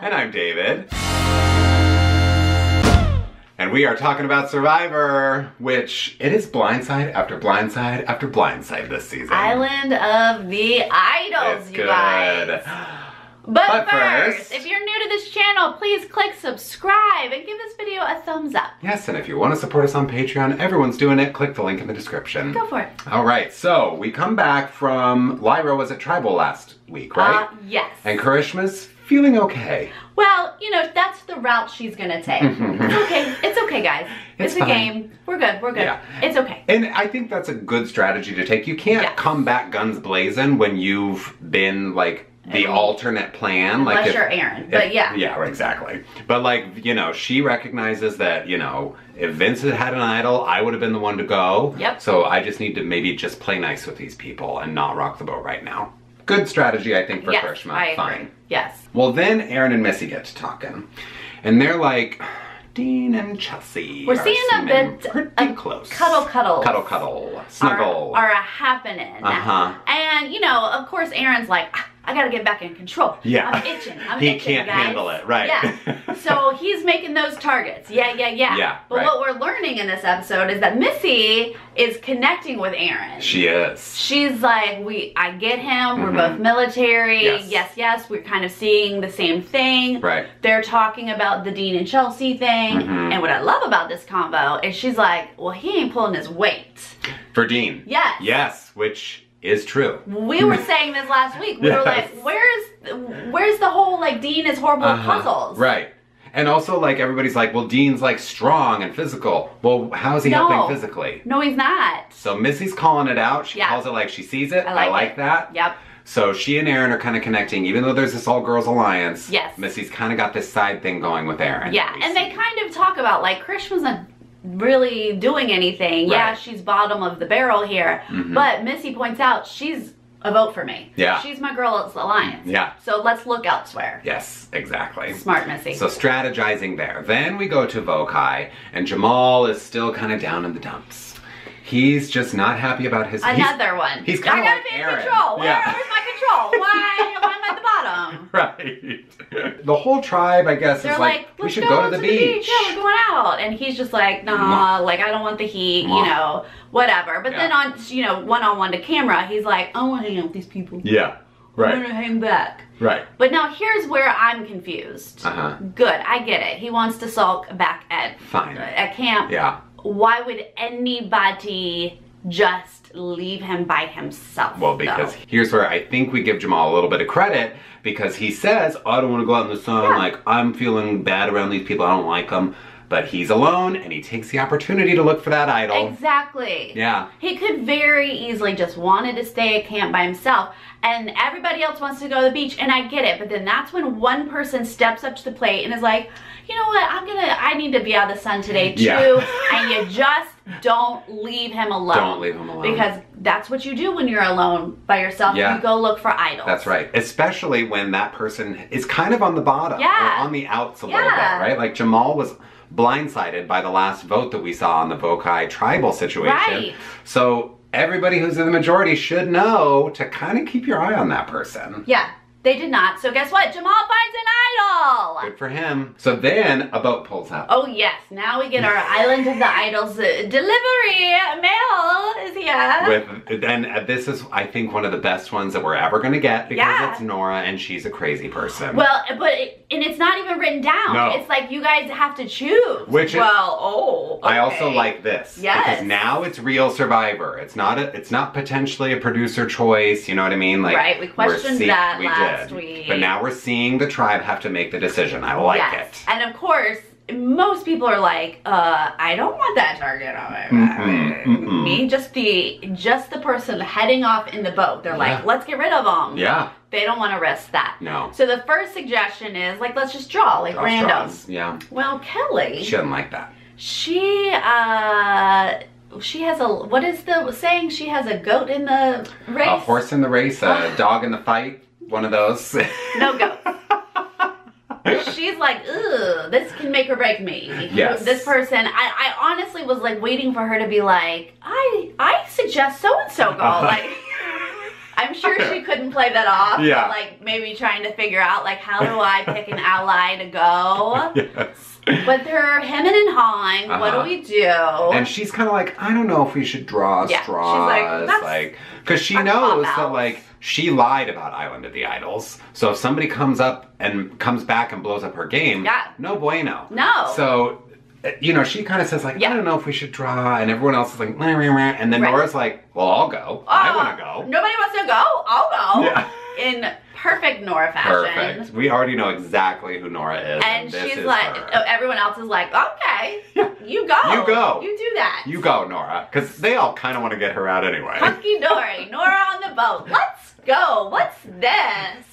And I'm David. And we are talking about Survivor, which it is blindside after blindside after blindside this season. Island of the Idols, It's you good. guys. But, But first, first- if you're new to this channel, please click subscribe and give this video a thumbs up. Yes, and if you want to support us on Patreon, everyone's doing it. Click the link in the description. Go for it. All right, so we come back from Lairo was at Tribal last week, right? Uh, yes. and Karishma's feeling okay. well, you know, that's the route she's gonna take. Mm-hmm. it's okay. It's okay, guys. It's It's, a game. We're good. We're good. Yeah. It's okay. And I think that's a good strategy to take. You can't Yes. come back guns blazing when you've been like the alternate plan. Like Unless if- you're Aaron. But yeah. Yeah, exactly. But like, you know, she recognizes that, you know, if Vince had had an idol, I would have been the one to go. Yep. So I just need to maybe just play nice with these people and not rock the boat right now. Good strategy, I think, for yes, Karishma. I agree. Fine. Yes. Well, then Aaron and Missy get to talking. And they're like, Dean and Chelsea. We're seeing a bit pretty of close. cuddle cuddle. Cuddle cuddle. Snuggle. Are, are a happening. Uh-huh. And you know, of course, Aaron's like, "Ah, I gotta get back in control. Yeah. I'm itching. I'm He itching, can't guys. handle it, right. Yeah. so he's making those targets. Yeah, yeah, yeah. Yeah, But right. what we're learning in this episode is that Missy is connecting with Aaron. she is. She's like, we, I get him. We're Mhm. both military. Yes. yes, yes. We're kind of seeing the same thing. Right. They're talking about the Dean and Chelsea thing. Mhm. And what I love about this combo is she's like, well, he ain't pulling his weight. For Dean. Yes. Yes, which is true. We were saying this last week. We were like, where's where's the whole like Dean is horrible Uh-huh. puzzles? Right. And also, like, everybody's like, well, Dean's like strong and physical. Well, how is he No. helping physically? No, he's not. So Missy's calling it out. She Yeah. calls it like she sees it. I like, it. that. Yep. So she and Aaron are kind of connecting, even though there's this all girls alliance. Yes. Missy's kind of got this side thing going with Aaron. Yeah, and they kind of talk about like Karishma's not really doing anything. Yeah, she's bottom of the barrel here, Mhm. but Missy points out she's a vote for me. Yeah. she's my girl at the Alliance. Yeah. So let's look elsewhere. Yes, exactly. Smart Missy. So strategizing there. Then we go to Vokai, and Jamal is still kind of down in the dumps. He's just not happy about his. Another one. he's I kinda gotta like be in Aaron. control. Where, Yeah. Where's my control? Why? why am I at the bottom? Right. The whole tribe, I guess, They're is like, like, we should go, go, to the beach. Yeah, we're going out. And he's just like, nah, like I don't want the heat, Mwah. you know, whatever. But then on, you know, one on one to camera, he's like, I want to hang out with these people. Yeah. Right. I'm gonna hang back. Right. But now here's where I'm confused. Uh-huh. Good, I get it. He wants to sulk back at Fine. at camp. Yeah. Why would anybody just leave him by himself? Well, because though? here's where I think we give Jamal a little bit of credit because he says, oh, I don't want to go out in the sun. Yeah. Like, I'm feeling bad around these people. I don't like them. But he's alone and he takes the opportunity to look for that idol. Exactly. Yeah. He could very easily just wanted to stay at camp by himself and everybody else wants to go to the beach and I get it, but then that's when one person steps up to the plate and is like, you know what, I'm gonna I need to be out of the sun today too. Yeah. and you just don't leave him alone. Don't leave him alone. Because that's what you do when you're alone by yourself. Yeah. You go look for idols. That's right. Especially when that person is kind of on the bottom Yeah. or on the outs a little bit, right? Like Jamal was blindsided by the last vote that we saw on the Vokai tribal situation. Right. So everybody who's in the majority should know to kind of keep your eye on that person. Yeah. They did not. So guess what? Jamal finds an idol. Good for him. So then a boat pulls up. Oh yes, now we get our Island of the Idols uh, delivery. Mail is here. With and uh, this is I think one of the best ones that we're ever gonna get because Yeah. it's Noura and she's a crazy person. well, but it, and it's not even written down. No. It's like you guys have to choose. Which is- well, oh. I also like this Yes. because now it's real Survivor. It's not a, it's not potentially a producer choice. You know what I mean? Like Right, we we're questioned that we last did. week. but now we're seeing the tribe have to make the decision. I like yes. it. And of course, most people are like, uh, I don't want that target on my back. Mm-mm, mm-mm. Me, just the just the person heading off in the boat. They're like, let's get rid of them. Yeah. They don't want to risk that. No. So the first suggestion is like, let's just draw, like Draw random. straws. Yeah. Well, Kelly, She doesn't like that. she uh she has a what is the saying? She has a goat in the race. A horse in the race, a dog in the fight. One of those. No goat. She's like, ugh, this can make or break me. Yes. This person, I, I honestly was like waiting for her to be like, I I suggest so and so go. Like I'm sure she could couldn't play that off. Yeah. like maybe trying to figure out like how do I pick an ally to go. yes. But they're him and Han. What do Uh-huh. we do? And she's kind of like, I don't know if we should draw Yeah, she's straws. like, that's like, because she knows that, like, she lied about Island of the Idols. So if somebody comes up and comes back and blows up her game, Yeah. no bueno. No. So, you know, she kind of says, like, Yeah. I don't know if we should draw. And everyone else is like, meh, meh, meh. and then Right. Noura's like, well, I'll go. I ah, Oh, want to go. Nobody wants to go. I'll go. Yeah. In perfect Noura fashion. Perfect. We already know exactly who Noura is. And this she's is like, her. everyone else is like, okay, Yeah. you go. You go. You do that. You go, Noura. Because they all kind of want to get her out anyway. Hunky dory, Noura on the boat. Let's go. What's this?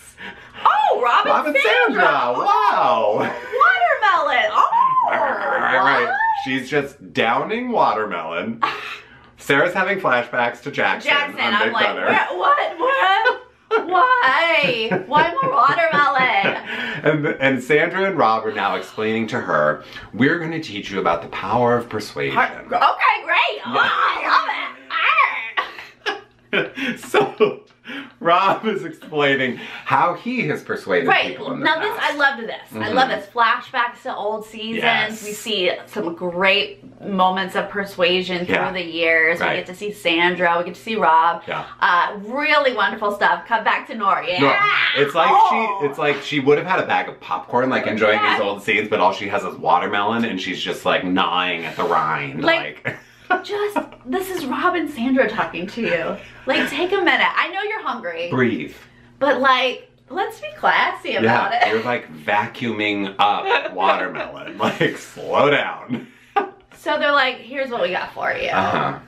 Oh, Robin, Robin Sandra. Sandra. Wow. Watermelon. Oh, right. what? She's just downing watermelon. Sarah's having flashbacks to Jackson, Jackson. on I'm Big like, Brother. where, what? What? Why? Why more watermelon? and, and Sandra and Rob are now explaining to her, we're going to teach you about the power of persuasion. Okay, great. Oh, I love it. So Rob is explaining how he has persuaded Right. people in the Now this. I loved this. I Mhm. love this. Flashbacks to old seasons. Yes. We see some great moments of persuasion through Yeah. the years. We get to see Sandra, we get to see Rob. Yeah. Uh really wonderful stuff. Come back to Noura. Yeah. It's like Oh. she it's like she would have had a bag of popcorn like enjoying Yeah. these old scenes, but all she has is watermelon and she's just like gnawing at the rind. Like- Like, just this is Rob and Sandra talking to you. Like take a minute. I know you're hungry, breathe. but like let's be classy about Yeah, it. you're like vacuuming up watermelon. like slow down. So they're like, here's what we got for you. Uh-huh.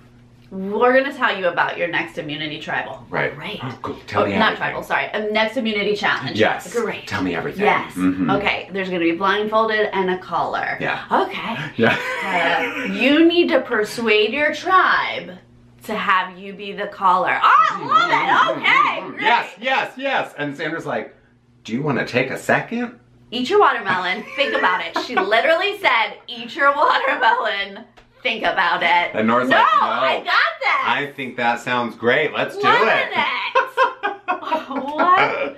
We're gonna tell you about your next immunity tribal. Right. Right. Oh, cool. Tell oh, me not everything. tribal, sorry. A next immunity challenge. Yes. Great. Tell me everything. Yes. Mhm. Okay. There's gonna be blindfolded and a collar. Yeah. Okay. Yeah. Uh, you need to persuade your tribe to have you be the caller. Oh, I love it. Okay. Great. Yes, yes, yes. And Sandra's like, do you want to take a second? Eat your watermelon. Think about it. She literally said, "Eat your watermelon. Think about it." And Noura's no, like, no. I got that. I think that sounds great. Let's do Love it. what?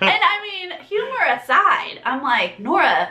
And I mean, humor aside, I'm like, Noura,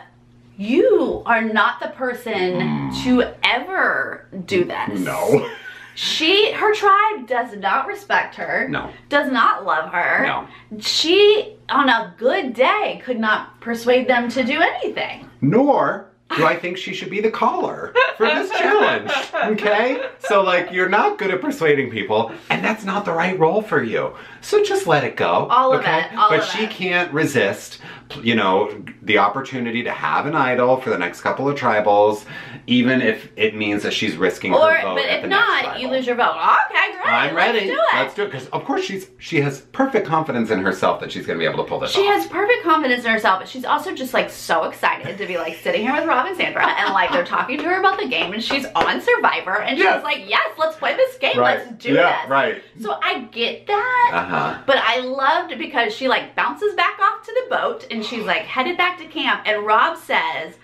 you are not the person hmm. to ever do this. No. She, her tribe does not respect her. No. Does not love her. No. She, on a good day, could not persuade them to do anything. Nor do I think she should be the caller for this challenge. Okay? So, like, you're not good at persuading people, and that's not the right role for you. So just let it go. All of okay? it, all but she it. can't resist, you know, the opportunity to have an idol for the next couple of tribals, even if it means that she's risking Or, her vote but if the not, you lose your vote. Okay, great. I'm let's ready. do it. Let's do it. Because of course she's she has perfect confidence in herself that she's gonna be able to pull this She off. has perfect confidence in herself, but she's also just like so excited to be like sitting here with Rob and Sandra and like they're talking to her about the game and she's on Survivor and Yes. she's like, Yes, let's play this game, right. let's do yeah, this. right. So I get that. Uh-huh. But I loved because she like bounces back off to the boat and she's like headed back to camp and Rob says,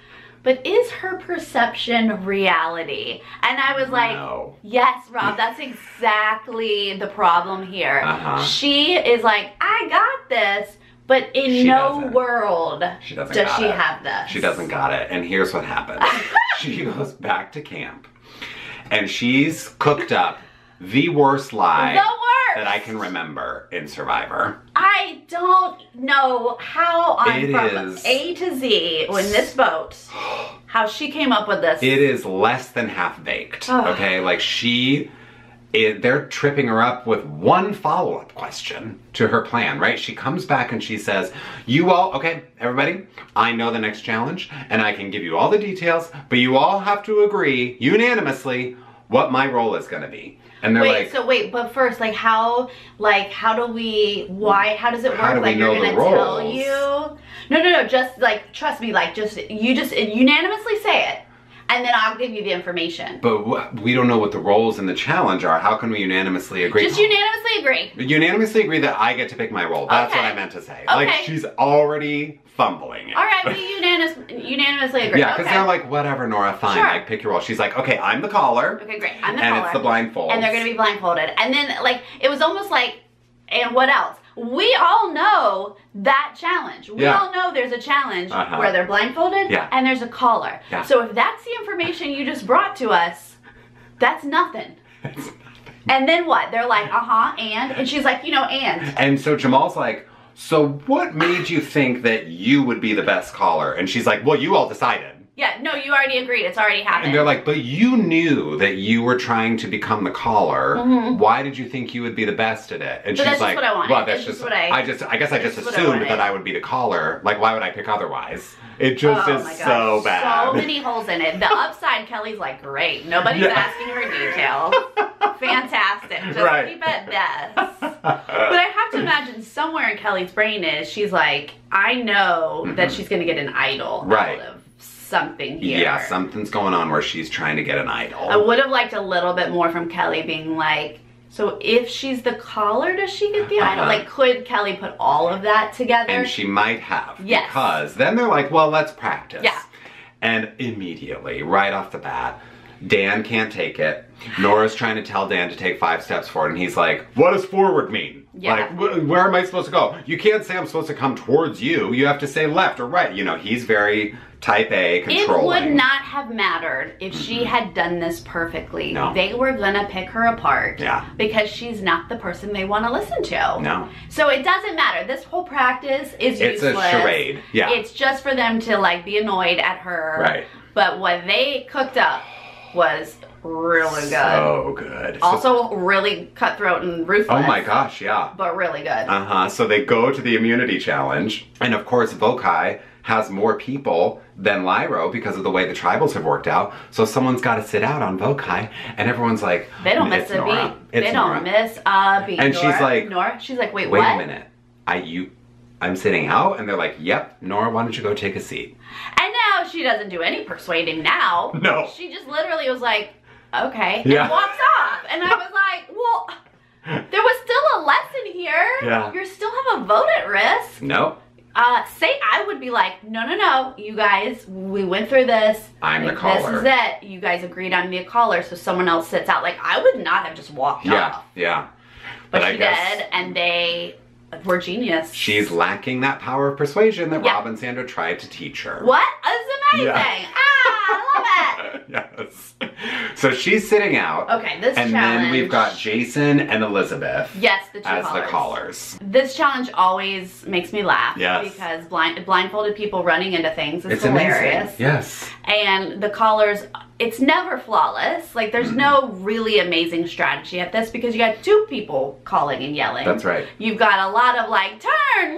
But is her perception reality? And I was like, No. Yes, Rob, that's exactly the problem here. Uh-huh. She is like, I got this, but in She no doesn't. world She doesn't does she it. have this. She doesn't got it. And here's what happens. she goes back to camp and she's cooked up the worst lie The worst. that I can remember in Survivor. I don't know how I'm It from is- A to Z in this boat. How she came up with this. It is less than half baked. Okay, like she, it, they're tripping her up with one follow up question to her plan. Right? She comes back and she says, "You all, okay, everybody, I know the next challenge, and I can give you all the details, but you all have to agree unanimously what my role is going to be." And they're wait, like, so wait, but first, like how, like how do we, why, how does it work? How do we like know you're gonna tell you? No, no, no. Just like trust me. Like just you just unanimously say it, and then I'll give you the information. But we don't know what the roles in the challenge are. How can we unanimously agree? Just unanimously agree. unanimously agree that I get to pick my role. That's Okay. what I meant to say. Like she's already fumbling it. All right, we unanimous, unanimously agree. Yeah, because okay. they're like, whatever, Noura, fine. Sure. Like, pick your role. She's like, okay, I'm the caller, okay, great. I'm the and caller. And it's the blindfold. and they're gonna be blindfolded. And then like it was almost like, and what else? we all know that challenge. We Yeah. all know there's a challenge Uh-huh. where they're blindfolded Yeah. and there's a caller. Yeah. So if that's the information you just brought to us, that's nothing. And then what? They're like, uh huh, and? And she's like, you know, and. And so Jamal's like, so what made you think that you would be the best caller? And she's like, well, you all decided. Yeah, no, you already agreed. It's already happened. And they're like, but you knew that you were trying to become the caller. Why did you think you would be the best at it? And Mm-hmm. But she's that's just like, what I wanted. well, that's It's just, what I- just, I guess I just what I assumed that I would be the caller. Like, why would I pick otherwise? It just Oh is so bad. So many holes in it. The upside, Kelly's like, great. Nobody's Yeah. asking her details. Fantastic. Just Right. keep it this. But I have to imagine somewhere in Kelly's brain is she's like, I know that she's gonna get an idol Mm-hmm. Right. out of something here. yeah, something's going on where she's trying to get an idol. I would have liked a little bit more from Kelly being like, so if she's the caller, does she get the idol? Uh-huh. Like, could Kelly put all of that together? And she might have. Yes. Because then they're like, well, let's practice. Yeah. And immediately, right off the bat, Dan can't take it. Noura's trying to tell Dan to take five steps forward, and he's like, what does forward mean? Yeah. Like, wh- where am I supposed to go? You can't say I'm supposed to come towards you. You have to say left or right. You know, he's very type A, It would not have mattered if she had done this perfectly. No. They were gonna pick her apart. Yeah. Because she's not the person they want to listen to. No. So it doesn't matter. This whole practice is It's a charade. Yeah. It's just for them to like be annoyed at her. Right. But what they cooked up was really good. So good. So- also really cutthroat and ruthless. oh my gosh, yeah. But really good. Uh huh. So they go to the immunity challenge, and of course, Vokai has more people than Lairo because of the way the tribals have worked out. So someone's got to sit out on Vokai, and everyone's like, they don't miss a Noura. beat. It's they don't miss a beat. And she's like- Noura. She's like, wait, Wait what? a minute. I you, I'm sitting out, and they're like, "Yep, Noura, why don't you go take a seat?" And now she doesn't do any persuading now. No. She just literally was like, okay, Yeah. and walks off. And I was like, well, there was still a lesson here. Yeah. You still have a vote at risk. No, Uh, say I would be like, no, no, no, you guys, we went through this. I'm the caller. This is it. You guys agreed on me a caller, so someone else sits out. Like, I would not have just walked yeah, off. yeah. But, I she guess did, and they were genius. she's lacking that power of persuasion that Yeah. Rob and Sandra tried to teach her. What? It's amazing. Yeah. Ah, I love it. yes. So she's sitting out. Okay, this And challenge. And then we've got Jason and Elizabeth Yes, the two as callers. the callers. This challenge always makes me laugh Yes. because blind blindfolded people running into things is It's hilarious. amazing. Yes. And the callers, it's never flawless. Like there's no really amazing strategy at this because you got two people calling and yelling. That's right. You've got a lot of like turn, run,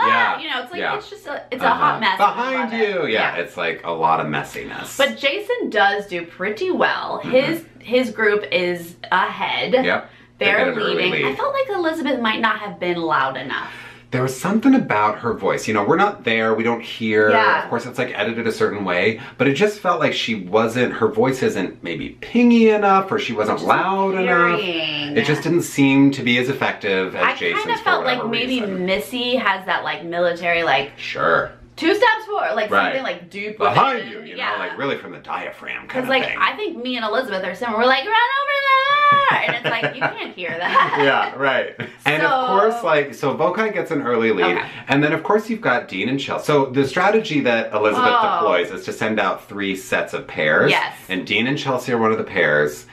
ah, Yeah, you know, it's like yeah. it's just a it's a Uh-huh. hot mess. Behind it. you. Yeah, it's like a lot of messiness. But Jason does do pretty well. His his group is ahead. Mm-hmm. Yep. They They're early leading. I felt like Elizabeth might not have been loud enough. There was something about her voice. You know, we're not there, we don't hear. Yeah. Of course, it's like edited a certain way, but it just felt like she wasn't, her voice isn't maybe pingy enough or she wasn't loud enough. It just didn't seem to be as effective as I Jason's kind of felt like maybe reason. Missy has that like military like Sure. Two steps forward, like Right. something like dupe Behind you, you yeah. know, like really from the diaphragm kind Because of like thing. I think me and Elizabeth are similar. We're like run over there, and it's like you can't hear that. yeah, right. And of course, like, so Vokai gets an early lead. Okay. And then, of course, you've got Dean and Chelsea. So the strategy that Elizabeth Oh. deploys is to send out three sets of pairs. Yes. And Dean and Chelsea are one of the pairs.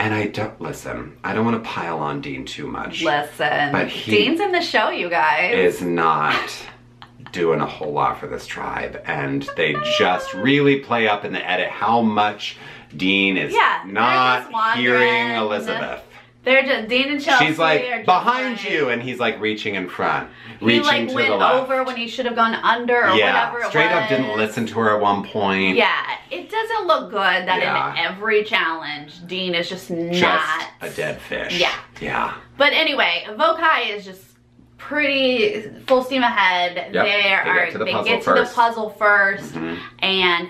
And I don't, listen, I don't want to pile on Dean too much. Listen, But he- Dean's in the show, you guys. Is not doing a whole lot for this tribe. And they just really play up in the edit how much Dean is Yeah, not hearing Elizabeth. They're just Dean and Chelsea. She's are like behind like- you, and he's like reaching in front, reaching like to the left. over when he should have gone under or yeah, whatever straight was. up didn't listen to her at one point. Yeah, it doesn't look good that Yeah. in every challenge Dean is just just not a dead fish. Yeah. yeah. But anyway, Vokai is just pretty full steam ahead. Yep, They they are get to the they puzzle get to first. the puzzle 1st Mhm. and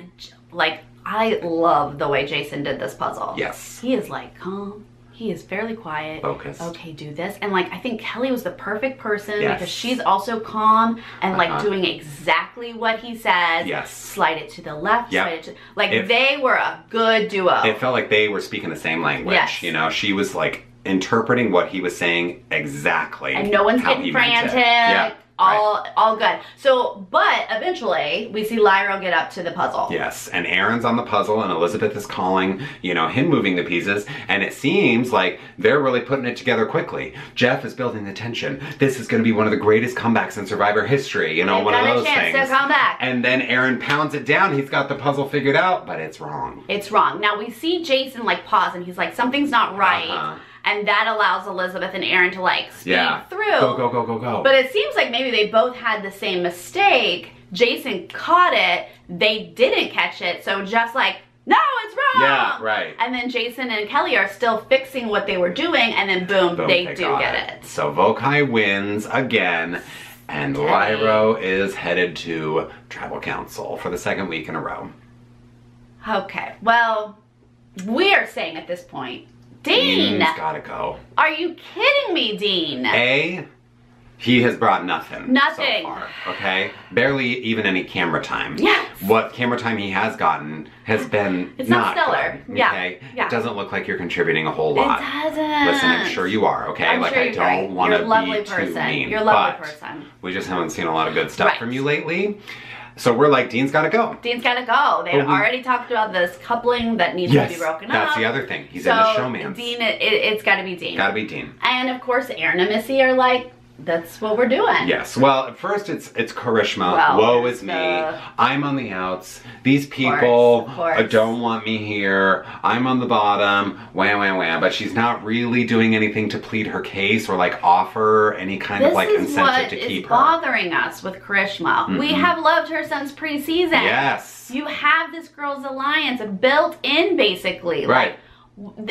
like I love the way Jason did this puzzle. Yes. He is like calm. He is fairly quiet. Focused. Okay, do this. And like I think Kelly was the perfect person Yes. because she's also calm and like Uh-huh. doing exactly what he says. Yes. Slide it to the left, Yep. slide it to like If- they were a good duo. It felt like they were speaking the same language. Yes. You know, she was like interpreting what he was saying exactly. and no one's getting frantic. Yeah. All all good. So, but eventually we see Lairo get up to the puzzle. Yes, and Aaron's on the puzzle, and Elizabeth is calling, you know, him moving the pieces, and it seems like they're really putting it together quickly. Jeff is building the tension. This is going to be one of the greatest comebacks in Survivor history, you know, They've one of those chance things. to come back. And then Aaron pounds it down. He's got the puzzle figured out, but it's wrong. It's wrong. Now we see Jason like pause and he's like, something's not right. Uh-huh. And that allows Elizabeth and Aaron to like speed Yeah. through. Go, go, go, go, go. But it seems like maybe they both had the same mistake. Jason caught it, they didn't catch it, so just like, no, it's wrong. Yeah, right. And then Jason and Kelly are still fixing what they were doing, and then boom, Boom, they, they do get it. So Vokai wins again, and Dang. Lairo is headed to tribal council for the second week in a row. Okay, well, we are saying at this point, Dean, Dean's gotta go. are you kidding me, Dean? A, he has brought nothing. Nothing. So far, okay? Barely even any camera time. Yes. What camera time he has gotten has been It's not stellar. good, Yeah, Okay? yeah. It doesn't look like you're contributing a whole lot. It doesn't. Listen, I'm sure you are, okay? I'm like sure I you're don't right. want You're to a lovely be too person. mean. You're a lovely but person. We just haven't seen a lot of good stuff Right. from you lately. So we're like, Dean's gotta go. Dean's gotta go. They had we- already talked about this coupling that needs Yes, to be broken that's up. That's the other thing. He's so in the showmance. Dean, it, it, it's gotta be Dean. Gotta be Dean. and of course, Aaron and Missy are like, that's what we're doing. Yes. Well, at first it's it's Karishma. Well, Woe is me. I'm on the outs. These people course. uh, don't want me here. I'm on the bottom. Wham wham wham. But she's not really doing anything to plead her case or like offer any kind This of like incentive to is keep her. bothering us with Karishma. We Mhm. have loved her since preseason. Yes. You have this girl's alliance built in, basically. Right. Like,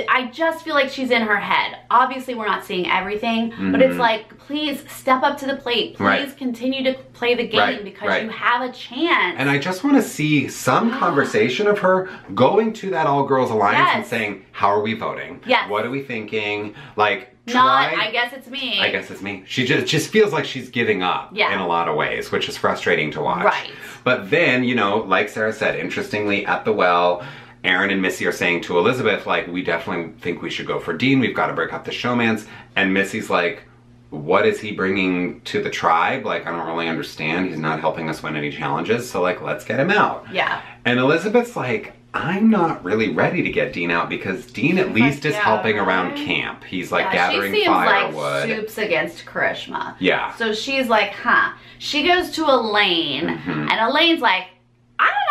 I just feel like she's in her head. Obviously, we're not seeing everything, but it's Mhm. like, please step up to the plate. Please Right. continue to play the game Right, because right. you have a chance. And I just want to see some conversation of her going to that all girls alliance and saying, "How are we voting? Yes. What are we thinking? Like, not, try- I guess it's me. I guess it's me. She just just feels like she's giving up Yeah. in a lot of ways, which is frustrating to watch. Right. But then, you know, like Sarah said, interestingly, at the well, Aaron and Missy are saying to Elizabeth, like, we definitely think we should go for Dean. We've got to break up the showmance. And Missy's like, what is he bringing to the tribe? Like, I don't really understand. He's not helping us win any challenges. So, like, let's get him out. Yeah. And Elizabeth's like, I'm not really ready to get Dean out because Dean at least is yeah, helping around camp. He's like yeah, gathering she seems firewood. like soups against Karishma. Yeah. So she's like, huh. She goes to Elaine, Mhm. and Elaine's like,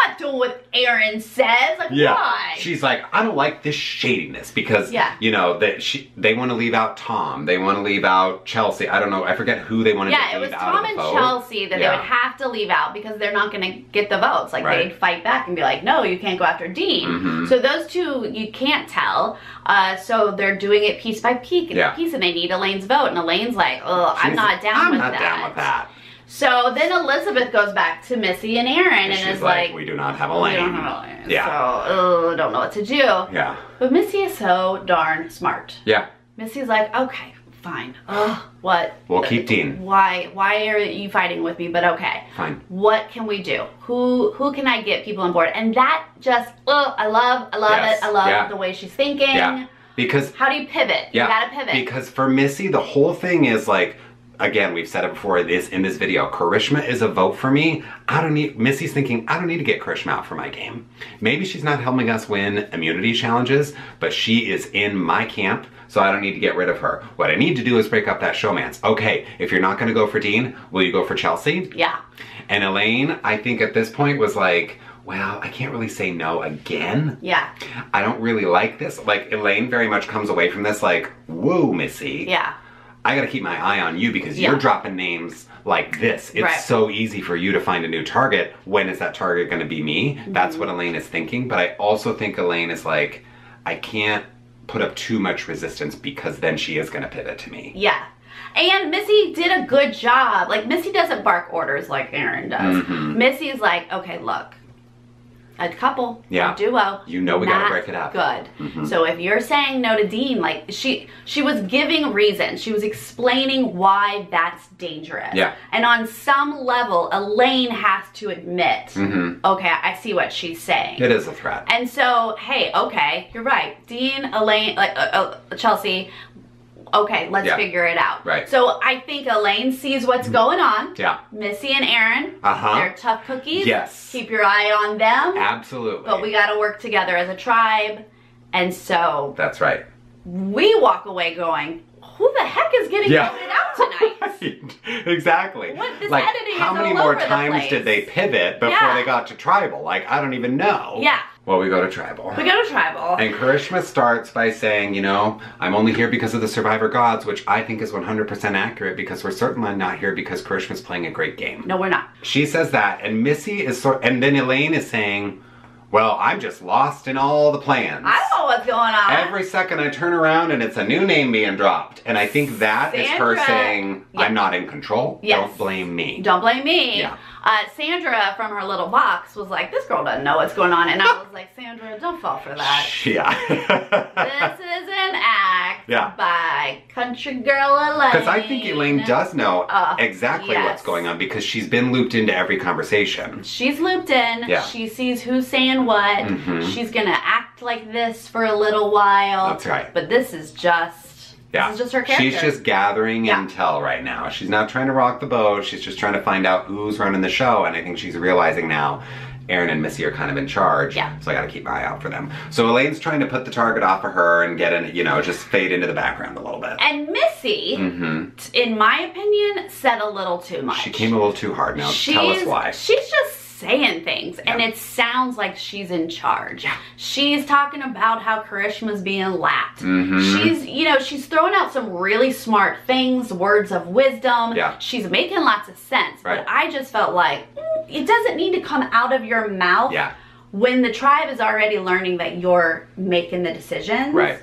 I'm not doing what Aaron says. Like, Yeah. why? She's like, I don't like this shadiness because Yeah. you know that she they want to leave out Tom, they want to leave out Chelsea. I don't know, I forget who they wanted yeah, to it leave was out Tom and vote. Chelsea that Yeah. they would have to leave out because they're not going to get the votes. Like Right. they'd fight back and be like, "No, you can't go after Dean." Mhm. So those two you can't tell. Uh, so they're doing it piece by piece, Yeah. piece, and they need Elaine's vote. And Elaine's like, "Oh, I'm not down I'm with not that." down with that. So then Elizabeth goes back to Missy and Aaron and, And she's is like, like, we do not have a "We lane. don't have Elaine." Yeah. So, oh, don't know what to do. Yeah. But Missy is so darn smart. Yeah. Missy's like, okay, fine. Ugh, what? We'll keep Dean. Why? Why are you fighting with me? But okay. Fine. What can we do? Who who can I get people on board? And that just, oh, I love, I love Yes, it. I love yeah. the way she's thinking. Yeah. Because How do you pivot? Yeah, You gotta pivot. Because for Missy, the whole thing is like, again, we've said it before. This in this video, Karishma is a vote for me. I don't need. Missy's thinking I don't need to get Karishma out for my game. Maybe she's not helping us win immunity challenges, but she is in my camp. So I don't need to get rid of her. What I need to do is break up that showmance. Okay, if you're not going to go for Dean, will you go for Chelsea? yeah. And Elaine, I think at this point was like, well, I can't really say no again. Yeah. I don't really like this. Like Elaine very much comes away from this like, whoa, Missy. Yeah. I gotta keep my eye on you because Yeah. you're dropping names like this. It's Right. so easy for you to find a new target. When is that target gonna be me? Mm-hmm. That's what Elaine is thinking. But I also think Elaine is like, I can't put up too much resistance because then she is gonna pivot to me. Yeah. And Missy did a good job. Like Missy doesn't bark orders like Aaron does. Mhm. Missy is like, okay, look, a couple, Yeah. a duo. You know we gotta break it up. Good. Mhm. So if you're saying no to Dean, like she she was giving reasons. She was explaining why that's dangerous. Yeah. And on some level, Elaine has to admit, hmm okay, I see what she's saying. It is a threat. And so, hey, okay, you're right. Dean, Elaine, like uh, uh, Chelsea, okay, let's Yeah. figure it out. Right. So I think Elaine sees what's going on. Yeah. Missy and Aaron, Uh-huh. they're tough cookies. Yes. Keep your eye on them. Absolutely. But we got to work together as a tribe. And so That's right. we walk away going, who the heck is getting Yeah. voted out tonight? exactly. What- this like, how many more times did they pivot before Yeah. they got to tribal? Like, I don't even know. Yeah. Well, we go to tribal. we go to tribal. And Karishma starts by saying, you know, I'm only here because of the survivor gods, which I think is 100% accurate because we're certainly not here because Karishma's playing a great game. no, we're not. She says that, and Missy is sort, and then Elaine is saying, well, I'm just lost in all the plans. I don't know what's going on. Every second I turn around and it's a new name being dropped. And I think that is her saying. I'm not in control. Yes. Don't blame me. Don't blame me. Yeah. Uh, Sandra from her little box was like, this girl doesn't know what's going on. And I was like, Sandra, don't fall for that. Yeah. this is an act Yeah. by country girl Elaine. Because I think Elaine does know Uh, exactly yes. what's going on because she's been looped into every conversation. She's looped in. Yeah. She sees who's saying what. Mm -hmm. She's gonna act like this for a little while. That's right. But this is just. Yeah. This is just her character. She's just gathering Yeah. intel right now. She's not trying to rock the boat. She's just trying to find out who's running the show. And I think she's realizing now Aaron and Missy are kind of in charge. Yeah. So I got to keep my eye out for them. So Elaine's trying to put the target off of her and get in, you know, just fade into the background a little bit. And Missy, hmm in my opinion, said a little too much. She came a little too hard. Now tell us why. She's just saying things, and it sounds like she's in charge. Yeah. She's talking about how Karishma's being lapped. Mhm. She's, you know, she's throwing out some really smart things, words of wisdom. Yeah. She's making lots of sense. Right. But I just felt like mm, it doesn't need to come out of your mouth Yeah. when the tribe is already learning that you're making the decisions. Right.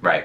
Right.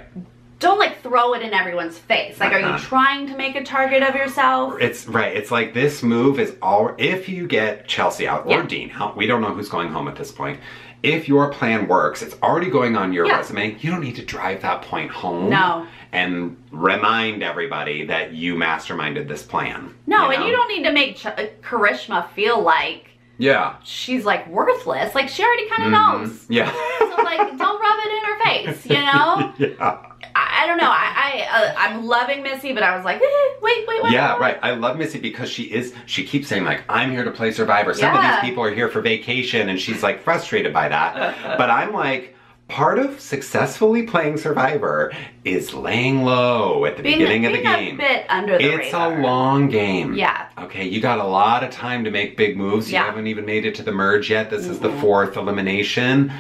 Don't like throw it in everyone's face. Like, are you Uh-huh. trying to make a target of yourself? It's right. It's like this move is all. If you get Chelsea out or Yeah. Dean, how, we don't know who's going home at this point. If your plan works, it's already going on your Yeah. resume. You don't need to drive that point home. No. And remind everybody that you masterminded this plan. No, know? and you don't need to make Ch- uh, Karishma feel like Yeah. she's like worthless. Like she already kind of Mhm. knows. Yeah. So like, don't rub it in her face. You know? yeah. I, I don't know. I, I uh, I'm loving Missy, but I was like, eh, wait, wait, wait. Yeah, wait. right. I love Missy because she is. She keeps saying like, "I'm here to play Survivor." Some Yeah. of these people are here for vacation, and she's like frustrated by that. but I'm like, part of successfully playing Survivor is laying low at the Being, beginning of the being game. a bit under the it's radar. a long game. Yeah. Okay, you got a lot of time to make big moves. Yeah. You haven't even made it to the merge yet. This is the mm-hmm. fourth elimination.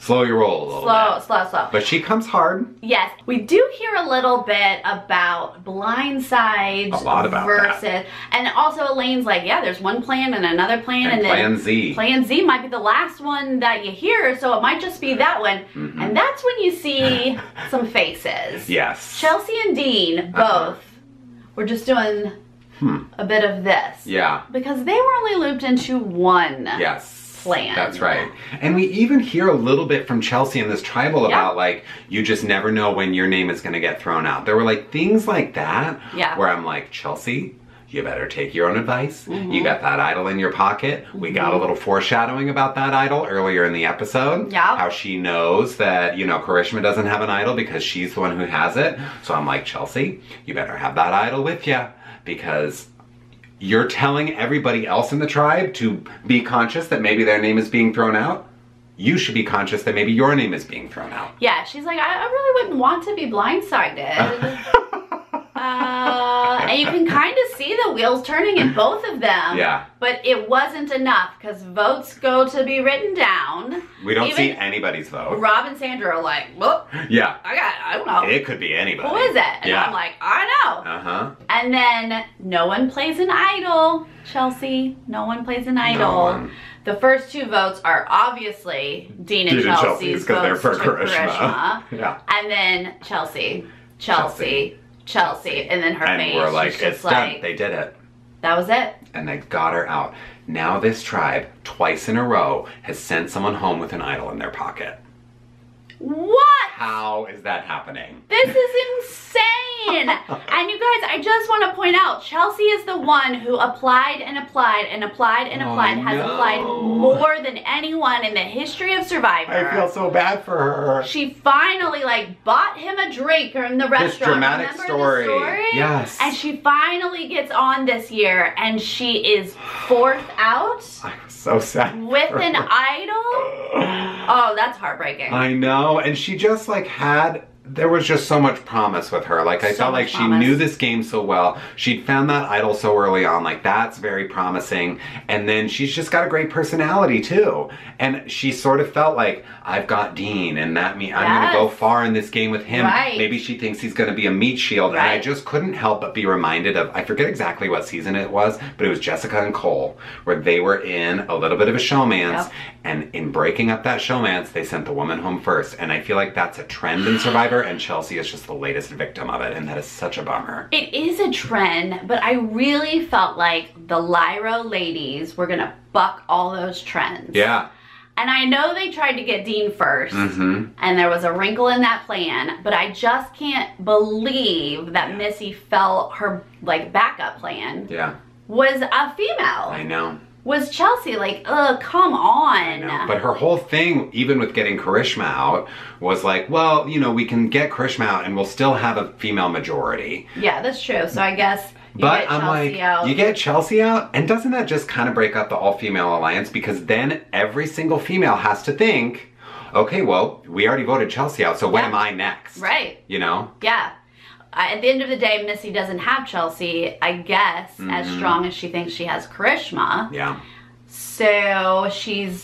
Slow your roll a little Slow, bit. slow, slow. But she comes hard. Yes, we do hear a little bit about blind sides A lot about that. versus, and also Elaine's like, yeah, there's one plan and another plan, And and, Plan then Z. Plan Z might be the last one that you hear, so it might just be that one, Mhm. and that's when you see some faces. Yes. Chelsea and Dean both Uh-huh. were just doing Hmm. a bit of this Yeah. because they were only looped into one. Yes. Plan. That's right. And we even hear a little bit from Chelsea in this tribal Yeah. about like, you just never know when your name is going to get thrown out. There were like things like that Yeah. where I'm like, Chelsea, you better take your own advice. Mm-hmm. You got that idol in your pocket. We got a little foreshadowing about that idol earlier in the episode. Yeah. How she knows that, you know, Karishma doesn't have an idol because she's the one who has it. So I'm like, Chelsea, you better have that idol with you because you're telling everybody else in the tribe to be conscious that maybe their name is being thrown out. You should be conscious that maybe your name is being thrown out. Yeah, she's like, I, I really wouldn't want to be blindsided. uh, and you can kind of see the wheels turning in both of them. Yeah. But it wasn't enough because votes go to be written down. We don't Even see anybody's vote. Rob and Sandra are like, well, Yeah. I got, I don't know. It could be anybody. Who is it? And yeah. I'm like, I know. uh huh. And then no one plays an idol, Chelsea. No one plays an idol. one. The first two votes are obviously Dean and Dean Chelsea's Chelsea's 'cause they're for to Karishma. Yeah. And then Chelsea, Chelsea, Chelsea, and then her And face. we're like, it's done. like, They did it. that was it. And they got her out. Now this tribe, twice in a row, has sent someone home with an idol in their pocket. What? How is that happening? This is insane. and you guys, I just want to point out Chelsea is the one who applied and applied and applied and Oh, applied, has no. applied more than anyone in the history of Survivor. I feel so bad for her. she finally like bought him a drink in the restaurant. This dramatic Remember story. Story? Yes. And she finally gets on this year and she is fourth out I was so sad. with an idol. Oh, that's heartbreaking. I know, and she just like had. There was just so much promise with her. Like I So felt like much she promise. knew this game so well. She'd found that idol so early on. Like that's very promising. And then she's just got a great personality too. And she sort of felt like I've got Dean, and that means I'm gonna go far in this game with him. Right. Maybe she thinks he's gonna be a meat shield. And I just couldn't help but be reminded of I forget exactly what season it was, but it was Jessica and Cole, where they were in a little bit of a showmance. Yep. And in breaking up that showmance, they sent the woman home first. And I feel like that's a trend in Survivor, and Chelsea is just the latest victim of it, and that is such a bummer. It is a trend, but I really felt like the Lairo ladies were gonna buck all those trends. Yeah. And I know they tried to get Dean 1st Mm-hmm. and there was a wrinkle in that plan, but I just can't believe that Missy felt her like backup plan Yeah. was a female. I know. Was Chelsea like, ugh, come on. I know. But her whole thing, even with getting Karishma out, was like, well, you know, we can get Karishma out and we'll still have a female majority. yeah, that's true. So I guess But I'm like, out. you get Chelsea out, and doesn't that just kind of break up the all female alliance? Because then every single female has to think, okay, well, we already voted Chelsea out, so when am I next? right. You know? Yeah. Uh, at the end of the day, Missy doesn't have Chelsea, I guess, as Mm-hmm. strong as she thinks she has Karishma. Yeah. So she's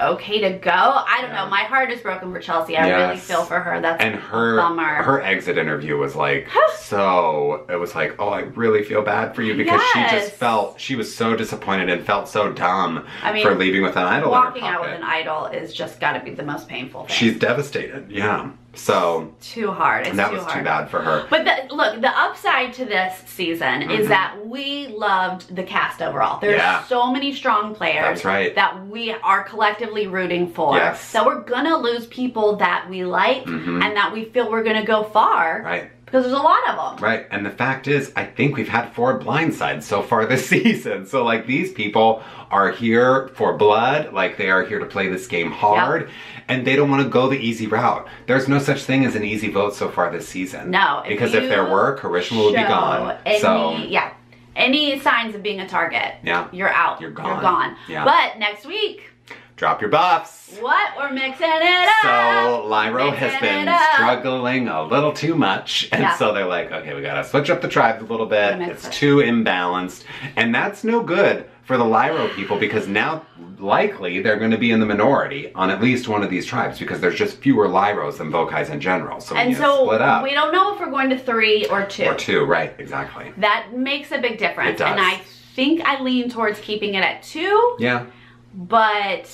okay to go. I don't Yeah. know. My heart is broken for Chelsea. I really feel for her. That's And a her bummer. her exit interview was like so it was like, oh I really feel bad for you because she just felt she was so disappointed and felt so dumb I mean, for leaving with an idol Walking out with an idol is just got to be the most painful thing. She's devastated, yeah. So too hard. It's and that too was hard. too bad for her. But the, look, the upside to this season Mm-hmm. is that we loved the cast overall. There's Yeah. so many strong players That's right. that we are collectively rooting for. Yes. That we're gonna lose people that we like Mhm. and that we feel we're gonna go far. Right. Because there's a lot of them. Right, and the fact is, I think we've had four blindsides so far this season. So, like, these people are here for blood, like, they are here to play this game hard, and they don't want to go the easy route. There's no such thing as an easy vote so far this season. No, if because if there were, Karishma would be gone. Any, so, yeah, any signs of being a target, Yeah. you're out. You're gone. You're gone. gone. Yeah. But next week, drop your buffs. what? We're mixing it up. So Lairo has been struggling a little too much, and Yeah. so they're like, okay, we gotta switch up the tribes a little bit. It's it. too imbalanced, and that's no good for the Lairo people because now likely they're going to be in the minority on at least one of these tribes because there's just fewer Lairos than Vokais in general. So we And so split up we don't know if we're going to three or two. or two, right? Exactly. That makes a big difference. It does. And I think I lean towards keeping it at two, Yeah, but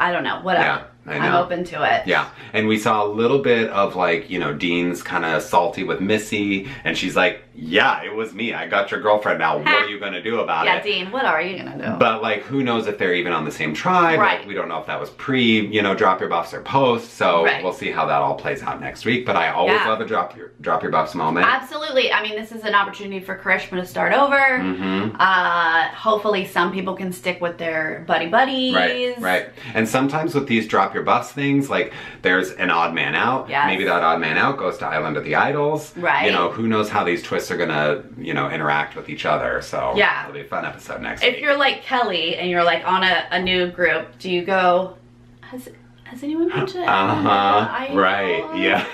I don't know. Whatever. Yeah, I I'm open to it. yeah. And we saw a little bit of like you know Dean's kind of salty with Missy, and she's like, "Yeah, it was me. I got your girlfriend. Now what are you going to do about Yeah, it?" Yeah, Dean, what are you gonna do? But like, who knows if they're even on the same tribe? Right. Like, we don't know if that was pre, you know, drop your buffs or post. So Right. we'll see how that all plays out next week. But I always Yeah. love a drop your drop your buffs moment. Absolutely. I mean, this is an opportunity for Karishma to start over. Mm-hmm. Uh, hopefully, some people can stick with their buddy buddies. Right, right. And sometimes with these drop your buffs things, like there's an odd man out. Yes. Maybe that odd man out goes to Island of the Idols. Right. You know, who knows how these twists are gonna, you know, interact with each other. So Yeah. it'll be a fun episode next week. If week. you're like Kelly and you're like on a, a new group, do you go? Has has anyone been to? Uh-huh. Idol? Right, yeah.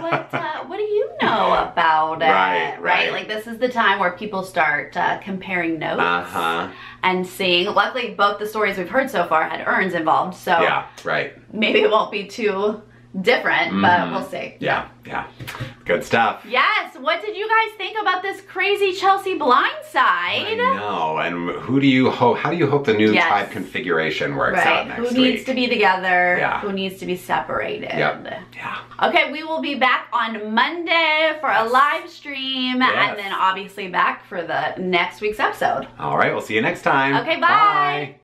what uh, What do you know about it? Right, right. Like this is the time where people start uh, comparing notes Uh-huh. and seeing. Luckily, both the stories we've heard so far had urns involved, so Yeah, right. maybe it won't be too different, but Mhm. we'll see. Yeah, yeah. Good stuff. Yes. What did you guys think about this crazy Chelsea blindside? I know. And who do you hope? How do you hope the new Yes. tribe configuration works out next Who week? Who needs to be together? Yeah. Who needs to be separated? Yep. Yeah. Okay, we will be back on Monday for a live stream Yes. and then obviously back for the next week's episode. All right. We'll see you next time. Okay, bye.